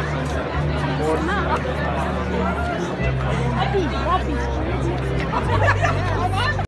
我比，我比。